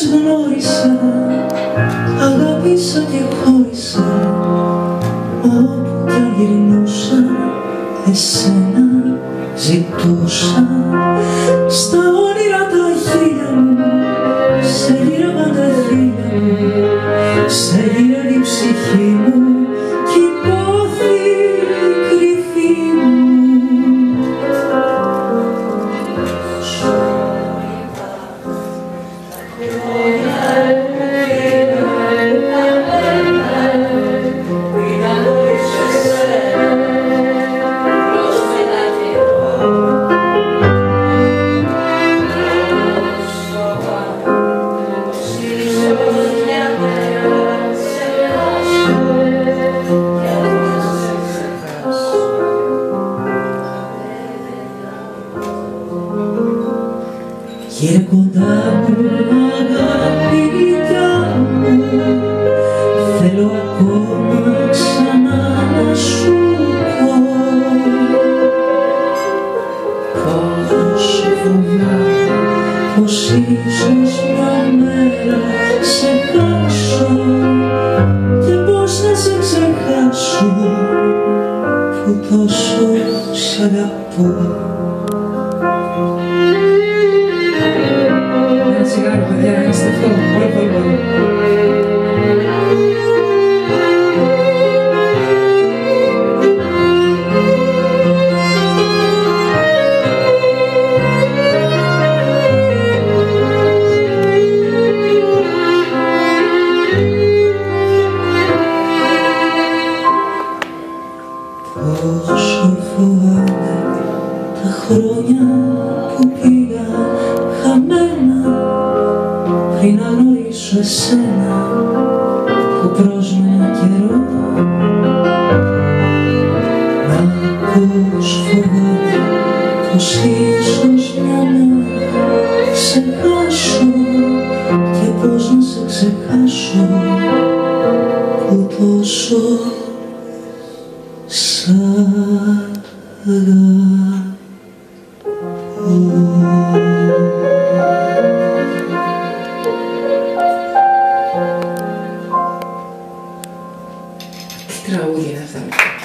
μήνες γνώρισα Αγάπησα και χώρισα Μα όπου κι αν γυρνούσα Εσένα ζητούσα. Στα Γύρε κοντά μου αγάπη γλυκιά μου Θέλω ακόμα ξανά να σου πω. Πώς φοβάμαι πως ίσως μια μέρα σε χάσω Και πώς να σε ξεχάσω που τόσο σ' αγαπώ Πόσο φοβάμαι τα χρόνια που πήγα χαμένα πριν να γνωρίσω εσένα που πρόσμενα καιρό Μα πώς φοβάμαι πως ίσως μια μέρα σε χάσω και πώς να σε ξεχάσω που τόσο Straordinaire, ça.